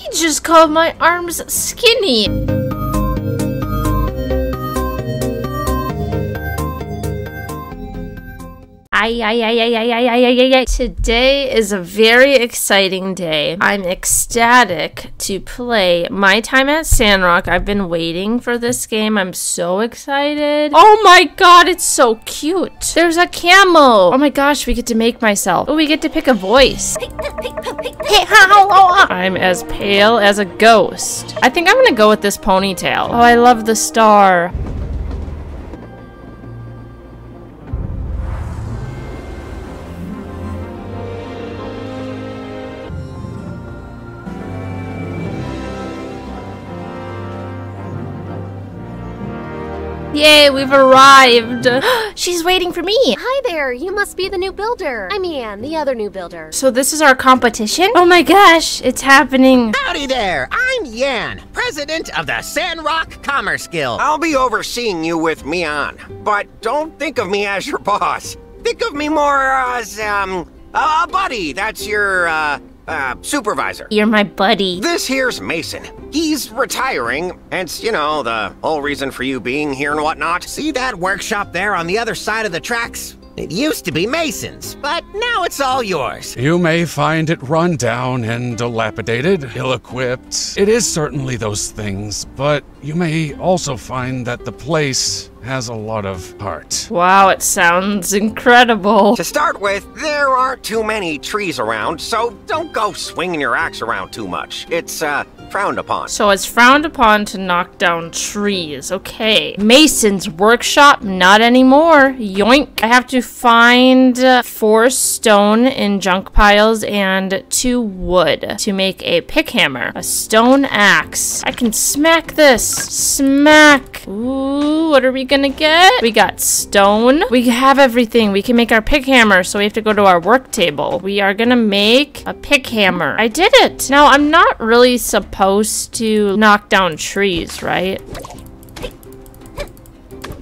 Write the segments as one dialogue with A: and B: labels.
A: He just called my arms skinny. Ay, ay, ay, ay, ay, ay, ay, ay, ay. Today is a very exciting day. I'm ecstatic to play My Time at Sandrock. I've been waiting for this game. I'm so excited. Oh my god, it's so cute. There's a camel. Oh my gosh, we get to make myself. Oh, we get to pick a voice. I'm as pale as a ghost. I think I'm gonna go with this ponytail. Oh, I love the star. Yay, we've arrived. She's waiting for me.
B: Hi there, you must be the new builder. I'm Mian, the other new builder.
A: So this is our competition? Oh my gosh, it's happening.
C: Howdy there, I'm Yan, president of the Sandrock Commerce Guild.
D: I'll be overseeing you with Mian, but don't think of me as your boss. Think of me more as, um, a buddy. That's your, uh, uh, supervisor.
A: You're my buddy.
D: This here's Mason. He's retiring, hence, you know, the whole reason for you being here and whatnot.
C: See that workshop there on the other side of the tracks? It used to be Mason's, but now it's all yours.
E: You may find it run down and dilapidated, ill equipped. It is certainly those things, but you may also find that the place has a lot of heart.
A: Wow, it sounds incredible.
D: To start with, there aren't too many trees around, so don't go swinging your axe around too much. It's, uh, frowned upon.
A: So it's frowned upon to knock down trees. Okay. Mason's workshop, not anymore. Yoink. I have to find uh, four stone in junk piles and two wood to make a pick hammer. A stone axe. I can smack this. Smack. Ooh, what are we gonna get? We got stone. We have everything. We can make our pick hammer, so we have to go to our work table. We are gonna make a pick hammer. I did it. Now, I'm not really supposed to knock down trees, right?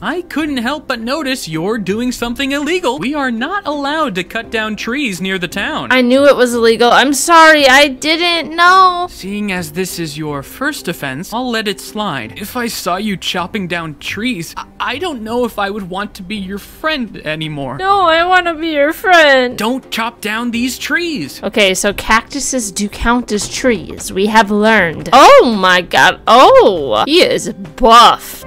F: I couldn't help but notice you're doing something illegal. We are not allowed to cut down trees near the town.
A: I knew it was illegal. I'm sorry. I didn't know.
F: Seeing as this is your first offense, I'll let it slide. If I saw you chopping down trees, I, I don't know if I would want to be your friend anymore.
A: No, I want to be your friend.
F: Don't chop down these trees.
A: Okay, so cactuses do count as trees. We have learned. Oh my god. Oh, he is buff.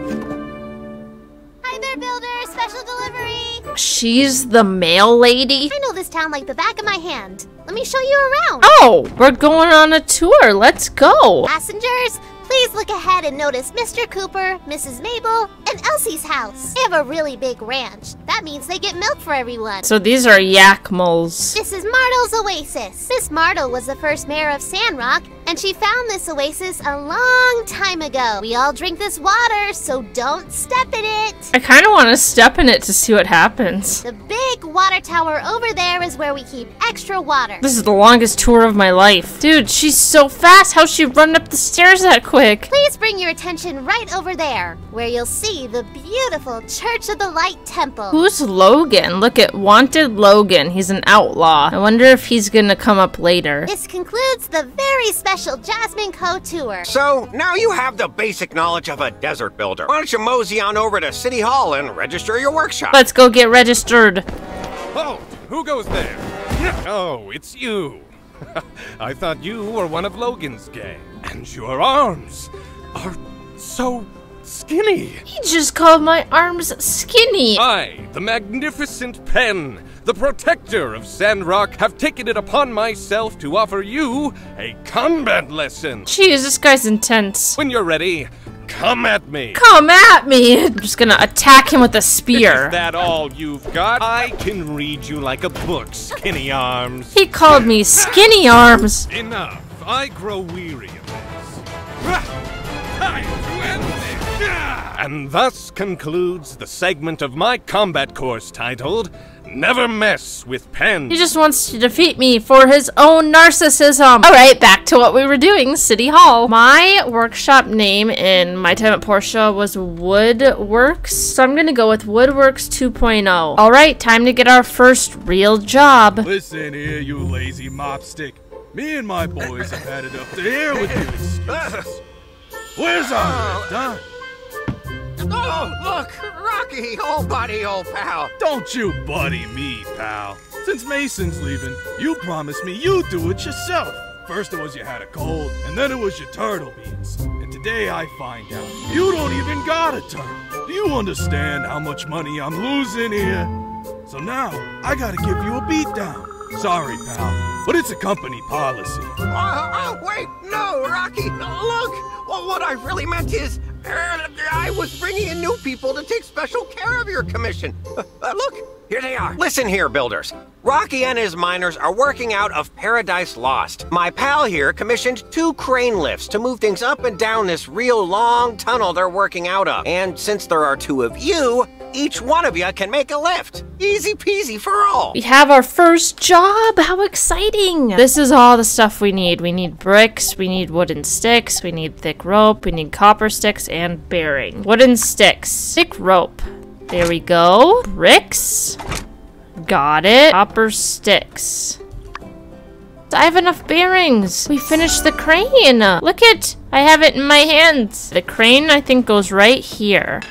A: She's the mail lady?
B: I know this town like the back of my hand. Let me show you around.
A: Oh, we're going on a tour. Let's go.
B: Passengers, please look ahead and notice Mr. Cooper, Mrs. Mabel, and Elsie's house. They have a really big ranch. That means they get milk for everyone.
A: So these are Yakmels.
B: This is Martle's Oasis. Miss Martle was the first mayor of Sandrock, and she found this oasis a long time ago. We all drink this water, so don't step in it.
A: I kind of want to step in it to see what happens.
B: The big water tower over there is where we keep extra water.
A: This is the longest tour of my life. Dude, she's so fast. How'd she run up the stairs that quick?
B: Please bring your attention right over there, where you'll see the beautiful Church of the Light Temple.
A: Who's Logan? Look at Wanted Logan. He's an outlaw. I wonder if he's gonna come up later.
B: This concludes the very special Jasmine Co tour.
D: So, now you have the basic knowledge of a desert builder. Why don't you mosey on over to City Hall and register your workshop?
A: Let's go get registered.
G: Oh, who goes there? Oh, it's you. I thought you were one of Logan's gang. And your arms are so skinny.
A: He just called my arms skinny.
G: I, the magnificent Pen, the protector of Sandrock, have taken it upon myself to offer you a combat lesson.
A: Jeez, this guy's intense.
G: When you're ready, come at me.
A: Come at me! I'm just gonna attack him with a spear.
G: Is that all you've got? I can read you like a book, skinny arms.
A: He called me skinny arms.
G: Enough. I grow weary of this. Time to end this. And thus concludes the segment of my combat course titled Never Mess with Pen.
A: He just wants to defeat me for his own narcissism. Alright, back to what we were doing, City Hall. My workshop name in my time at Portia was Woodworks, so I'm gonna go with Woodworks 2.0. Alright, time to get our first real job.
H: Listen here, you lazy mopstick. Me and my boys have had it up to here with you excuses. Where's our oh. lift, huh?
D: Oh, look, Rocky, old buddy, old pal.
H: Don't you buddy me, pal. Since Mason's leaving, you promised me you'd do it yourself. First it was you had a cold, and then it was your turtle beans. And today I find out you don't even got a turtle. Do you understand how much money I'm losing here? So now I gotta give you a beatdown. Sorry, pal, but it's a company policy.
D: Oh, oh, wait, no, Rocky, look. Well, what I really meant is, uh, I was bringing in new people to take special care of your commission. Uh, uh, look, here they are. Listen here, builders. Rocky and his miners are working out of Paradise Lost. My pal here commissioned two crane lifts to move things up and down this real long tunnel they're working out of. And since there are two of you, each one of you can make a lift. Easy peasy for all.
A: We have our first job! How exciting! This is all the stuff we need. We need bricks, we need wooden sticks, we need thick rope, we need copper sticks, and bearing. Wooden sticks. Thick rope. There we go. Bricks. Got it. Copper sticks. I have enough bearings. We finished the crane. Look it. I have it in my hands. The crane, I think, goes right here.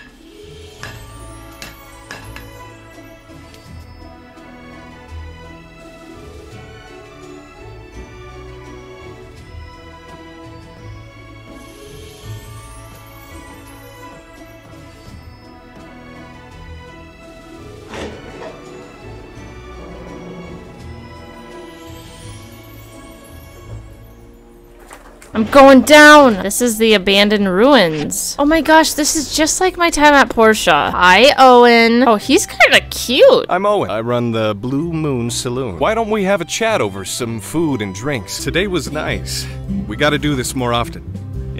A: I'm going down. This is the abandoned ruins. Oh my gosh, this is just like my time at Portia. Hi, Owen. Oh, he's kind of cute.
G: I'm Owen. I run the Blue Moon Saloon. Why don't we have a chat over some food and drinks? Today was nice. We gotta do this more often.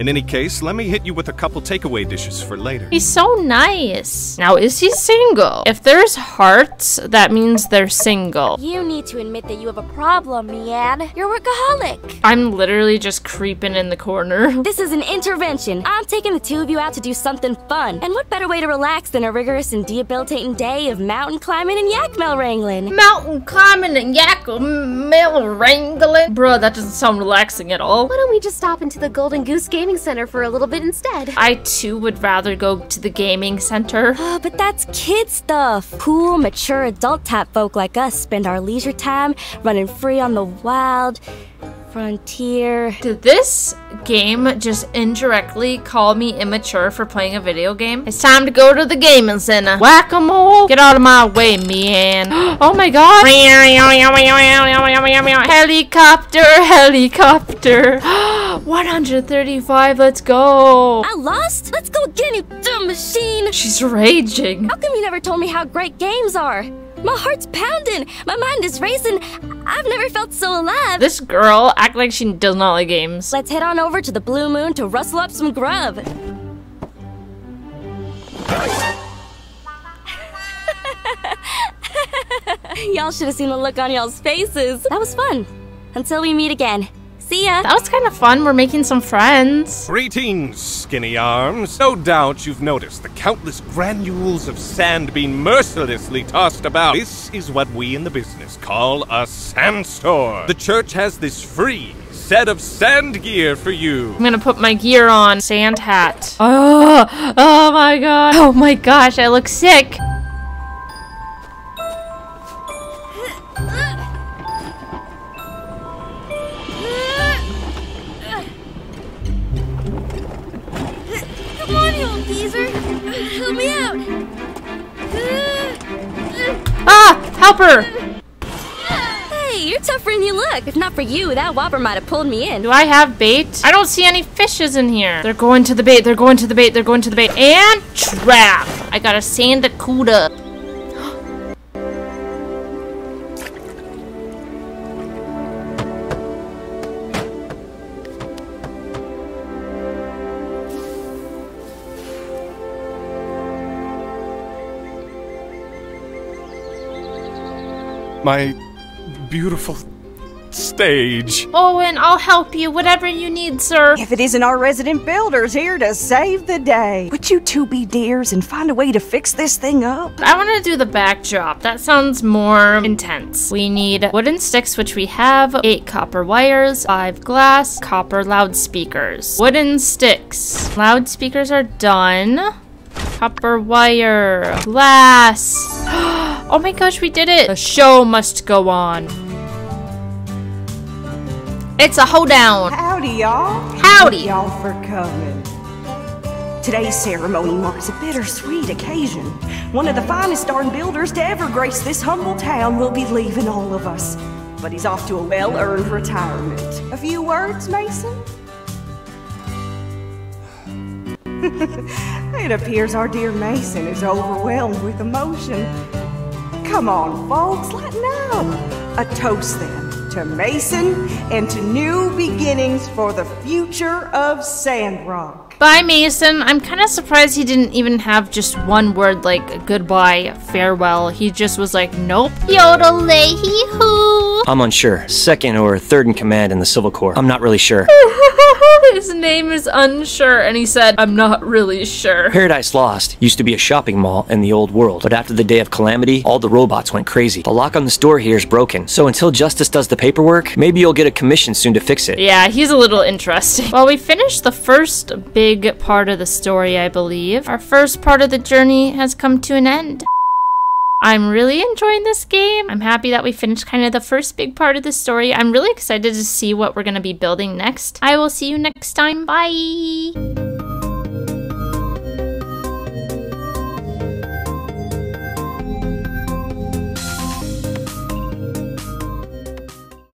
G: In any case, let me hit you with a couple takeaway dishes for later.
A: He's so nice. Now, is he single? If there's hearts, that means they're single.
I: You need to admit that you have a problem, Mian. You're a workaholic.
A: I'm literally just creeping in the corner.
I: This is an intervention. I'm taking the two of you out to do something fun. And what better way to relax than a rigorous and debilitating day of mountain climbing and yakmel wrangling?
A: Mountain climbing and yakmel wrangling? Bro, that doesn't sound relaxing at all.
B: Why don't we just stop into the Golden Goose Gaming Center for a little bit instead?
A: I too would rather go to the gaming center.
I: Oh, but that's kid stuff. Cool, mature adult type folk like us spend our leisure time running free on the wild frontier.
A: Did this game just indirectly call me immature for playing a video game? It's time to go to the gaming center. Whack-a-mole. Get out of my way, man. oh my god. helicopter, helicopter. 135, let's go.
I: I lost? Let's go again, you dumb machine.
A: She's raging.
I: How come you never told me how great games are? My heart's pounding. My mind is racing. I've never felt so alive.
A: This girl act like she does not like games.
I: Let's head on over to the Blue Moon to rustle up some grub. y'all should have seen the look on y'all's faces. That was fun. Until we meet again. See ya.
A: That was kind of fun. We're making some friends.
G: Greetings, skinny arms. No doubt you've noticed the countless granules of sand being mercilessly tossed about. This is what we in the business call a sandstorm. The church has this free set of sand gear for you.
A: I'm gonna put my gear on. Sand hat. Oh, oh my god. Oh my gosh, I look sick.
I: Help
A: her.
I: Hey, you're tougher than you look. If not for you, that whopper might have pulled me in.
A: Do I have bait? I don't see any fishes in here. They're going to the bait. They're going to the bait. They're going to the bait. And trap. I got a sandacuda.
G: My beautiful stage.
A: Owen, I'll help you. Whatever you need, sir.
J: If it isn't our resident builders here to save the day, would you two be dears and find a way to fix this thing up?
A: I want to do the backdrop. That sounds more intense. We need wooden sticks, which we have, eight copper wires, five glass, copper loudspeakers. Wooden sticks. Loudspeakers are done. Copper wire. Glass. oh my gosh, we did it. The show must go on. It's a hoedown.
J: Howdy, y'all.
A: Howdy.
J: Y'all for coming. Today's ceremony marks a bittersweet occasion. One of the finest darn builders to ever grace this humble town will be leaving all of us. But he's off to a well-earned retirement. A few words, Mason? it appears our dear Mason is overwhelmed with emotion. Come on, folks, lighten up. A toast then to Mason and to new beginnings for the future of Sandrock.
A: Bye, Mason. I'm kind of surprised he didn't even have just one word like goodbye, farewell. He just was like, nope.
B: Yodel hee hoo.
K: I'm unsure. Second or third in command in the Civil Corps. I'm not really sure.
A: His name is Unsoo, and he said, I'm not really sure.
K: Paradise Lost used to be a shopping mall in the old world, but after the day of calamity, all the robots went crazy. The lock on the door here is broken, so until Justice does the paperwork, maybe you'll get a commission soon to fix it.
A: Yeah, he's a little interesting. Well, we finished the first big part of the story, I believe. Our first part of the journey has come to an end. I'm really enjoying this game. I'm happy that we finished kind of the first big part of the story. I'm really excited to see what we're going to be building next. I will see you next time. Bye!